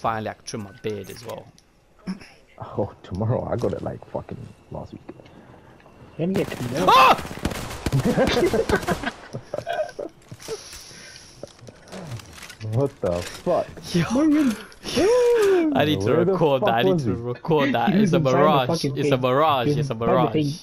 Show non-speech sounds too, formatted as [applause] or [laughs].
finally I can trim my beard as well. [laughs] Oh, tomorrow I got it like fucking last week. Let me get to. Ah! [laughs] What the fuck? Yo, [laughs] I need to Where record that. I need to record that. It's a it's a mirage. It's a mirage. It's a mirage.